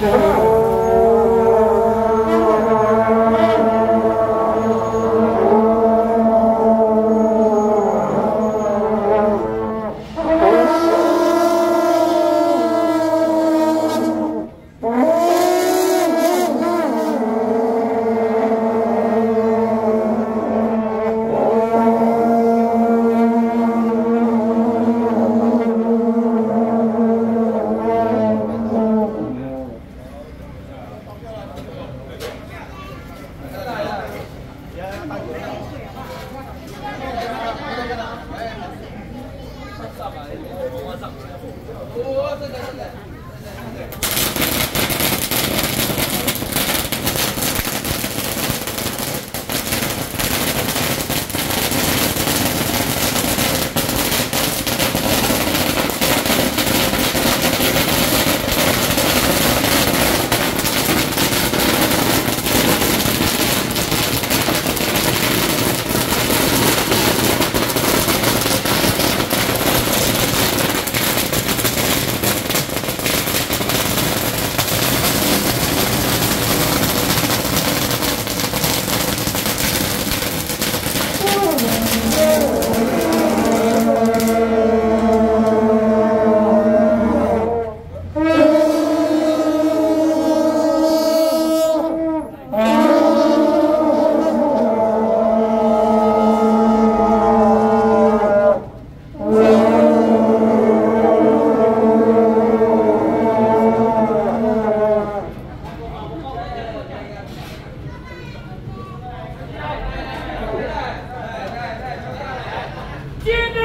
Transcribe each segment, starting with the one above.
Música 我上，我上，我上。Jenner!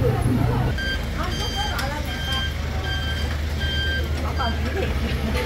한족을말하니까아빠가 눈.